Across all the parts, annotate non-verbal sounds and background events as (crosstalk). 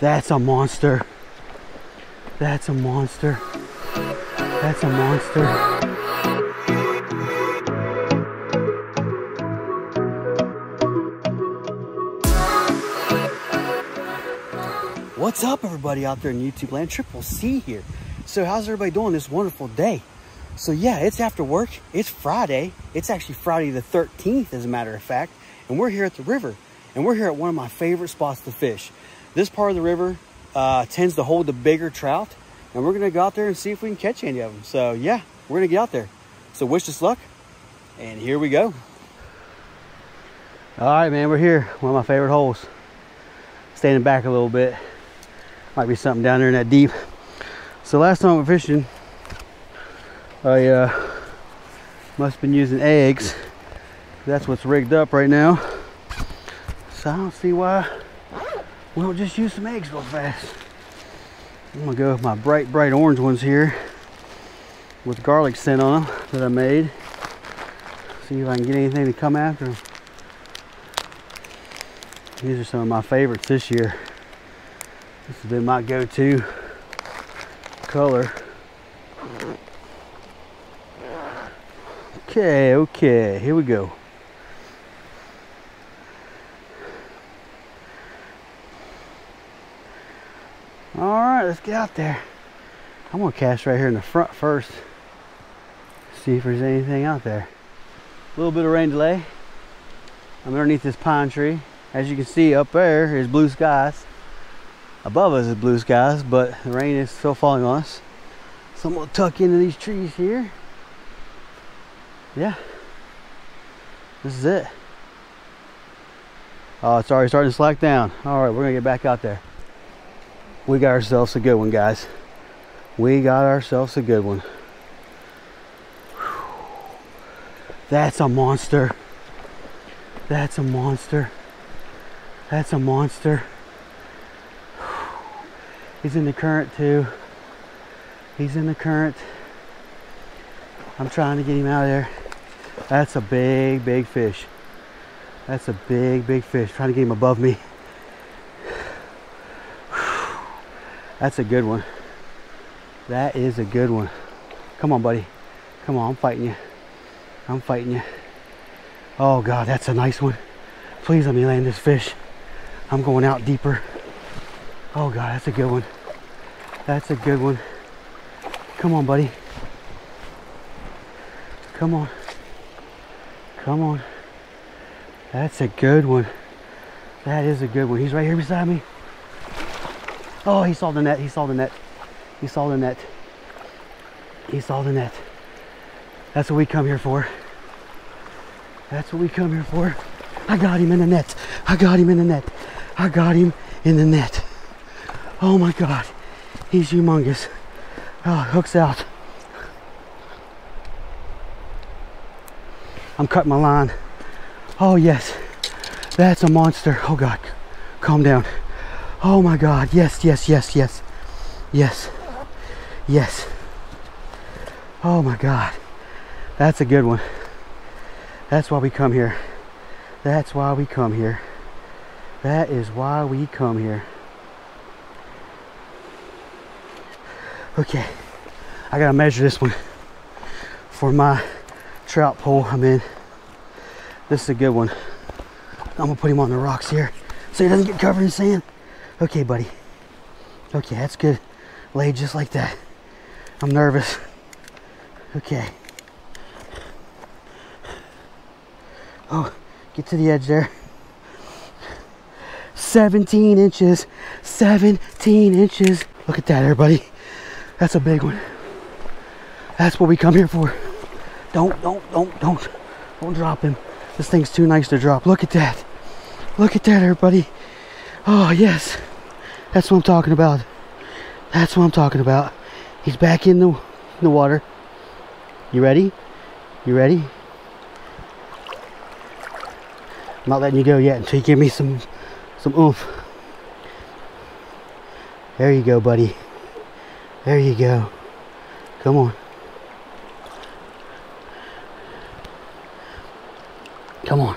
That's a monster. That's a monster. That's a monster. What's up, everybody out there in YouTube land? Triple C here. So, how's everybody doing this wonderful day? So, yeah, it's after work. It's Friday. It's actually Friday the 13th, as a matter of fact. And we're here at the river. And we're here at one of my favorite spots to fish. This part of the river uh, tends to hold the bigger trout. And we're to go out there and see if we can catch any of them. So, yeah, we're to get out there. So, wish us luck. And here we go. All right, man, we're here. One of my favorite holes. Standing back a little bit. Might be something down there in that deep. So last time we were fishing, I uh, must have been using eggs. That's what's rigged up right now. So I don't see why we don't just use some eggs real fast. I'm gonna go with my bright, bright orange ones here with garlic scent on them that I made. See if I can get anything to come after them. These are some of my favorites this year. This has been my go-to color. Okay, okay, here we go. All right, let's get out there. I'm gonna cast right here in the front first. See if there's anything out there. A little bit of rain delay. I'm underneath this pine tree. As you can see up there is blue skies. Above us is blue skies, but the rain is still falling on us. So I'm gonna tuck into these trees here. Yeah. This is it. Oh, it's already starting to slack down. All right, we're gonna get back out there. We got ourselves a good one, guys. We got ourselves a good one. That's a monster. That's a monster. That's a monster. He's in the current too. He's in the current. I'm trying to get him out of there. That's a big, big fish. That's a big, big fish. Trying to get him above me. (laughs) That's a good one. That is a good one. Come on, buddy. Come on, I'm fighting you. I'm fighting you. Oh God, that's a nice one. Please let me land this fish. I'm going out deeper. Oh God, that's a good one. That's a good one. Come on, buddy. Come on. Come on. That's a good one. That is a good one. He's right here beside me. Oh, he saw the net. He saw the net. He saw the net. He saw the net. That's what we come here for. That's what we come here for. I got him in the net. I got him in the net. I got him in the net. Oh my God. He's humongous. Oh, hooks out. I'm cutting my line. Oh yes. That's a monster. Oh God. Calm down. Oh my God. Yes, yes, yes, yes. Yes. Yes. Oh my God. That's a good one. That's why we come here. That's why we come here. That is why we come here. Okay, I gotta measure this one for my trout pole I'm in. This is a good one. I'm gonna put him on the rocks here so he doesn't get covered in sand. Okay, buddy. Okay, that's good. Lay just like that. I'm nervous. Okay. Oh, get to the edge there. 17 inches. 17 inches. Look at that, everybody. That's a big one. That's what we come here for. Don't, don't, don't, don't. Don't drop him. This thing's too nice to drop. Look at that. Look at that, everybody. Oh, yes. That's what I'm talking about. That's what I'm talking about. He's back in the, in the water. You ready? You ready? I'm not letting you go yet until you give me some some oomph. There you go, buddy. There you go. Come on. Come on.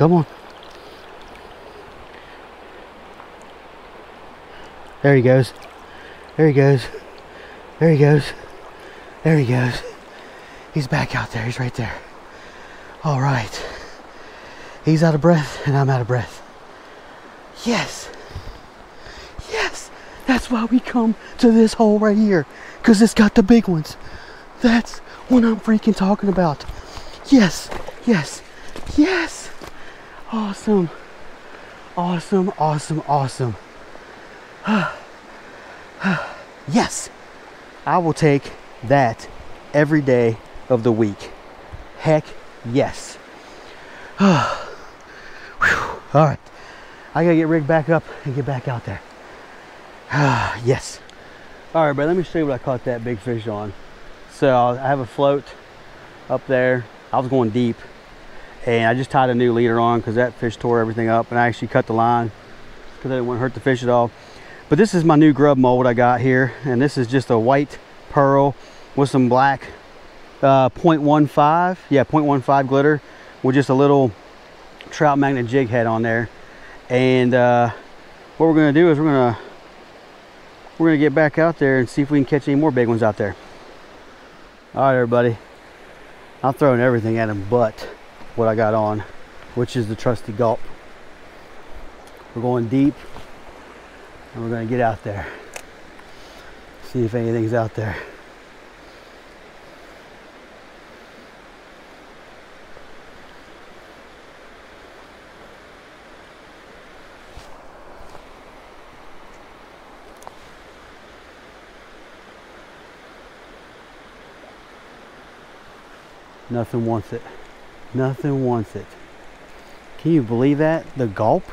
Come on. There he goes. There he goes. There he goes. There he goes. He's back out there. He's right there. All right. He's out of breath and I'm out of breath. Yes. Yes. That's why we come to this hole right here. Because it's got the big ones. That's what I'm freaking talking about. Yes. Yes. Yes. Awesome. Awesome. Awesome. Awesome. (sighs) yes. I will take that every day of the week. Heck yes. (sighs) All right. I gotta get rigged back up and get back out there. (sighs) yes. All right, but let me show you what I caught that big fish on. So I have a float up there. I was going deep and I just tied a new leader on because that fish tore everything up and I actually cut the line because I didn't want to hurt the fish at all. But this is my new grub mold I got here and this is just a white pearl with some black uh, 0.15, yeah 0.15 glitter with just a little trout magnet jig head on there. And uh, what we're gonna do is we're gonna we're gonna get back out there and see if we can catch any more big ones out there. All right, everybody. I'm throwing everything at him but what I got on, which is the trusty gulp. We're going deep and we're gonna get out there. See if anything's out there. Nothing wants it. Nothing wants it. Can you believe that? The gulp?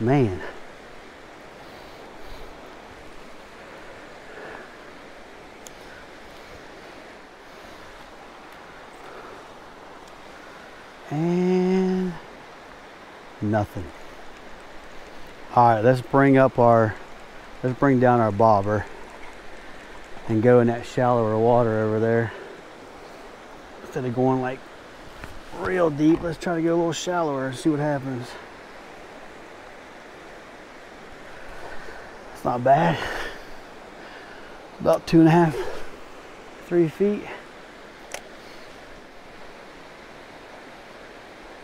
Man. And nothing. All right, let's bring up our, let's bring down our bobber and go in that shallower water over there instead of going like real deep. Let's try to go a little shallower and see what happens. It's not bad. About two and a half three feet.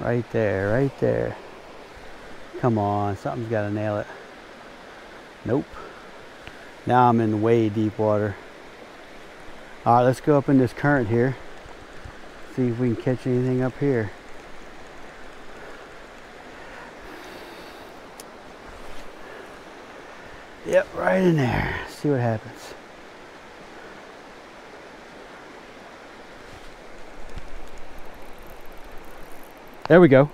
Right there right there. Come on something's got to nail it. Nope. Now I'm in way deep water. All right let's go up in this current here see if we can catch anything up here. Yep, right in there. See what happens. There we go.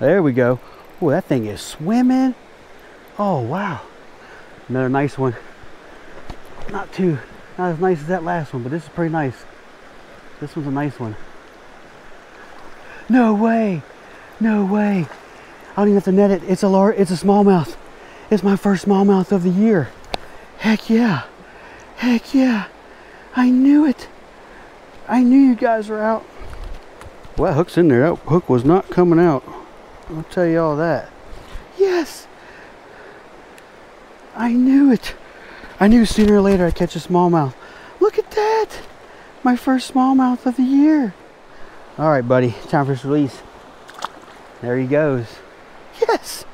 There we go. Oh, that thing is swimming. Oh, wow. Another nice one. Not too, not as nice as that last one, but this is pretty nice. This one's a nice one. No way. No way. I don't even have to net it. It's a large, it's a smallmouth. It's my first smallmouth of the year. Heck yeah. Heck yeah. I knew it. I knew you guys were out. Well, hook's in there. That hook was not coming out. I'll tell you all that. Yes. I knew it. I knew sooner or later I'd catch a smallmouth. Look at that. My first smallmouth of the year. All right, buddy, time for his release. There he goes. Yes,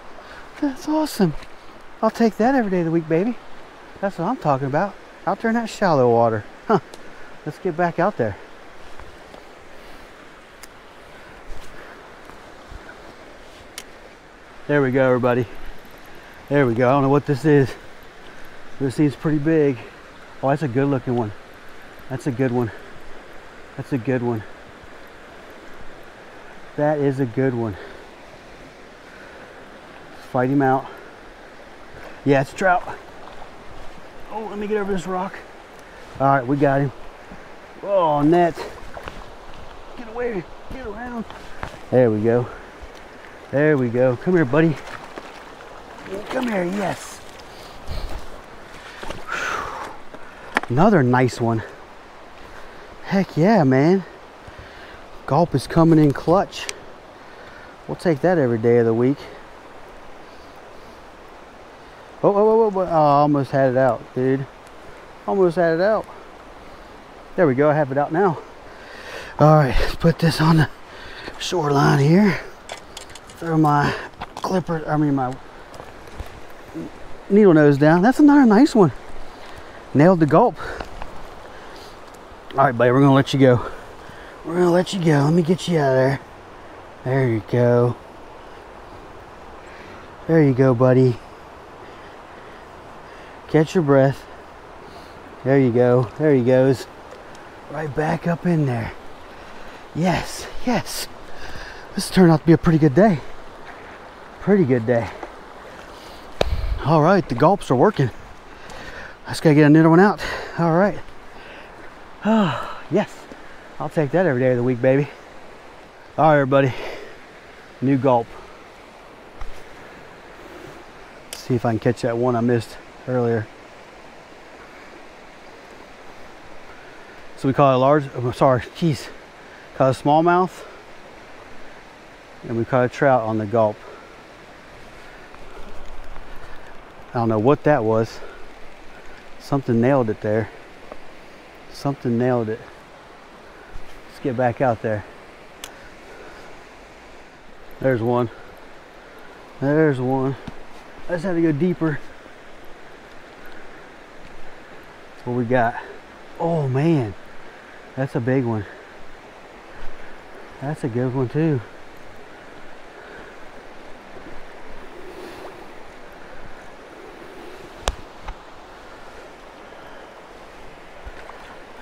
that's awesome. I'll take that every day of the week, baby. That's what I'm talking about. Out there in that shallow water. Huh. Let's get back out there. There we go, everybody. There we go. I don't know what this is. This seems pretty big. Oh, that's a good looking one. That's a good one. That's a good one. That is a good one. Fight him out. Yeah, it's trout. Oh, let me get over this rock. All right, we got him. Oh, net. Get away, get around. There we go. There we go. Come here, buddy. Come here, yes. Another nice one. Heck yeah, man. Gulp is coming in clutch. We'll take that every day of the week. Oh, oh, oh, oh, oh, I almost had it out, dude. Almost had it out. There we go, I have it out now. All right, let's put this on the shoreline here. Throw my clipper, I mean my needle nose down. That's another nice one. Nailed the gulp. All right, buddy, we're gonna let you go. We're gonna let you go. Let me get you out of there. There you go. There you go, buddy. Catch your breath. There you go. There he goes. Right back up in there. Yes, yes. This turned out to be a pretty good day. Pretty good day. All right, the gulps are working. I just gotta get another one out. All right. Oh, (sighs) yes. I'll take that every day of the week, baby. All right, everybody. New gulp. See if I can catch that one I missed earlier. So we call it a large, I'm oh, sorry, geez, call it a smallmouth. And we caught a trout on the gulp. I don't know what that was. Something nailed it there. Something nailed it. Get back out there. There's one. There's one. I just had to go deeper. What we got? Oh man, that's a big one. That's a good one too.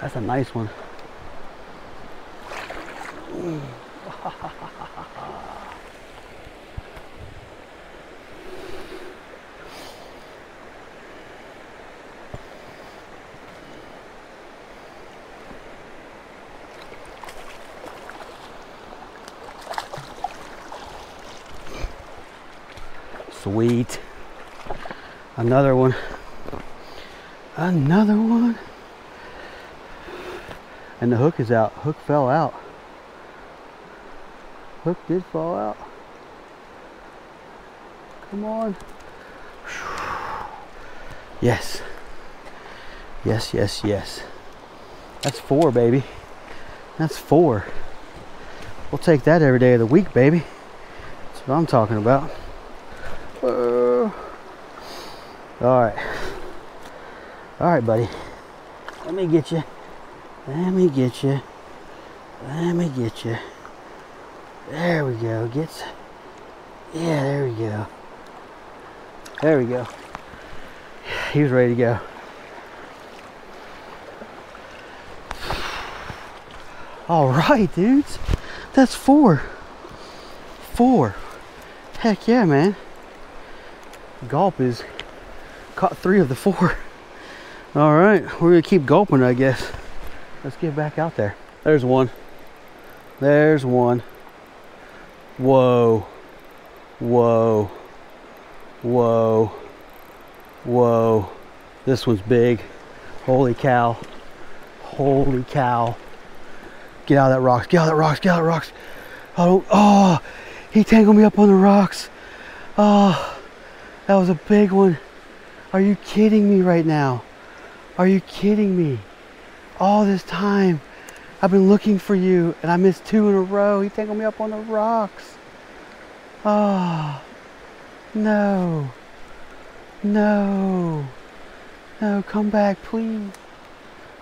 That's a nice one. Sweet. Another one. Another one. And the hook is out. Hook fell out. Hook did fall out. Come on. Yes. Yes, yes, yes. That's four, baby. That's four. We'll take that every day of the week, baby. That's what I'm talking about. Uh, all right. All right, buddy. Let me get you. Let me get you. Let me get you. There we go. Gets. Yeah, there we go. There we go. He was ready to go. All right, dudes. That's four. Four. Heck yeah, man. Gulp is caught three of the four. (laughs) All right, we're gonna keep gulping, I guess. Let's get back out there. There's one. There's one. Whoa. Whoa. Whoa. Whoa. This one's big. Holy cow. Holy cow. Get out of that rocks. Get out of that rocks. Get out of that rocks. Oh, oh, he tangled me up on the rocks. Oh, that was a big one. Are you kidding me right now? Are you kidding me? All this time, I've been looking for you and I missed two in a row. He tangled me up on the rocks. Oh, no. No. No, come back, please.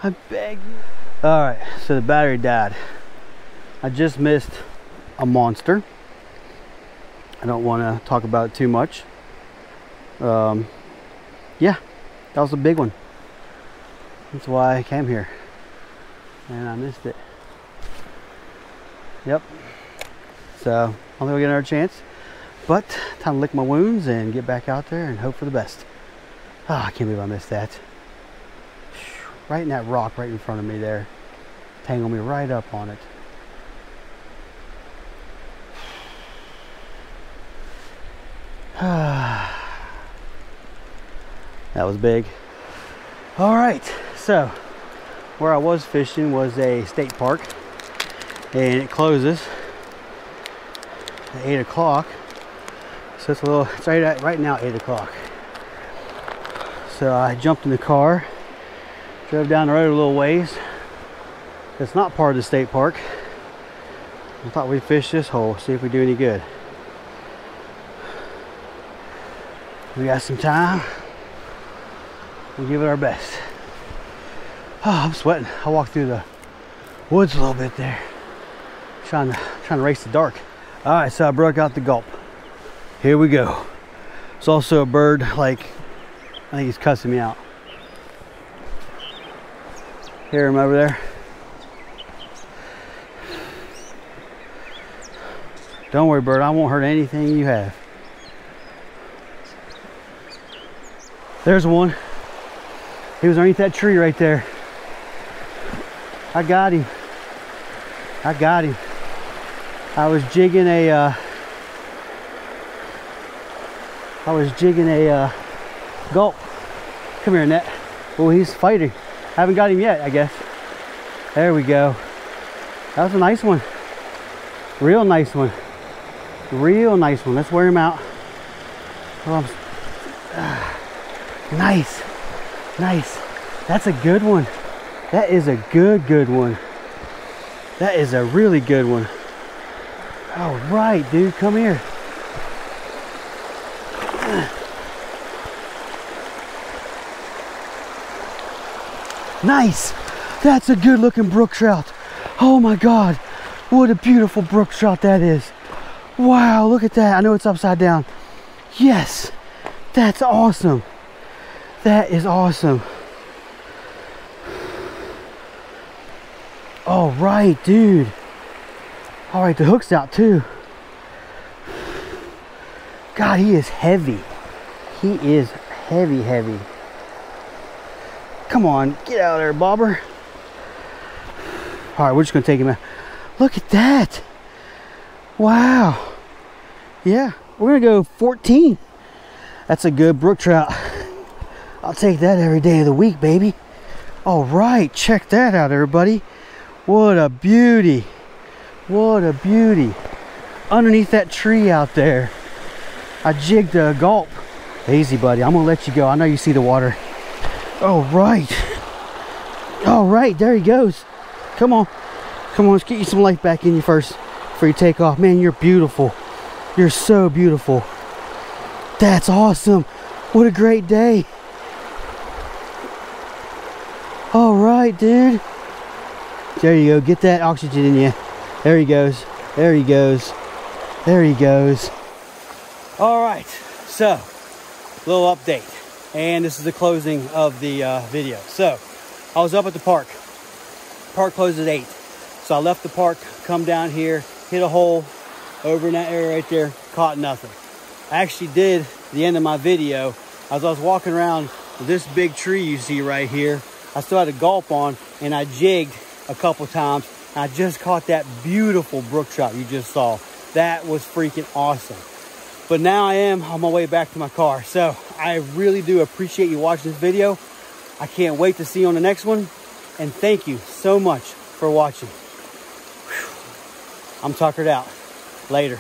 I beg you. All right, so the battery died. I just missed a monster. I don't want to talk about it too much. Um, yeah, that was a big one. That's why I came here. And I missed it. Yep. So, think we'll get another chance. But, time to lick my wounds and get back out there and hope for the best. Oh, I can't believe I missed that. Right in that rock right in front of me there. Tangle me right up on it. (sighs) that was big. All right, so where I was fishing was a state park and it closes at 8 o'clock. So it's a little, it's right, at, right now 8 o'clock. So I jumped in the car, drove down the road a little ways. It's not part of the state park. I thought we'd fish this hole, see if we do any good. We got some time. We'll give it our best. Oh, I'm sweating. I walked through the woods a little bit there. Trying to trying to race the dark. All right, so I broke out the gulp. Here we go. It's also a bird like I think he's cussing me out. Hear him over there. Don't worry, bird. I won't hurt anything you have. There's one. He was underneath that tree right there. I got him. I got him. I was jigging a, uh, I was jigging a uh, gulp. Come here, Net. Oh, he's fighting. I haven't got him yet, I guess. There we go. That was a nice one. Real nice one. Real nice one. Let's wear him out. Oh, (sighs) nice. Nice. That's a good one. That is a good, good one. That is a really good one. All right, dude, come here. Nice. That's a good looking brook trout. Oh my God. What a beautiful brook trout that is. Wow, look at that. I know it's upside down. Yes, that's awesome. That is awesome. All right, dude. All right, the hook's out too. God, he is heavy. He is heavy, heavy. Come on, get out of there, bobber. All right, we're just gonna take him out. Look at that. Wow. Yeah, we're gonna go 14. That's a good brook trout. I'll take that every day of the week, baby. All right, check that out, everybody. What a beauty. What a beauty. Underneath that tree out there, I jigged a gulp. Easy, buddy. I'm gonna let you go. I know you see the water. All right. All right, there he goes. Come on. Come on, let's get you some life back in you first before you take off. Man, you're beautiful. You're so beautiful. That's awesome. What a great day. All right, dude. There you go. Get that oxygen in you. There he goes. There he goes. There he goes. All right. So, little update. And this is the closing of the uh, video. So, I was up at the park. Park closes at 8. So I left the park, come down here, hit a hole over in that area right there, caught nothing. I actually did the end of my video as I was walking around this big tree you see right here. I still had a gulp on and I jigged a couple times. I just caught that beautiful brook trout you just saw. That was freaking awesome. But now I am on my way back to my car. So I really do appreciate you watching this video. I can't wait to see you on the next one. And thank you so much for watching. Whew. I'm tuckered out. Later.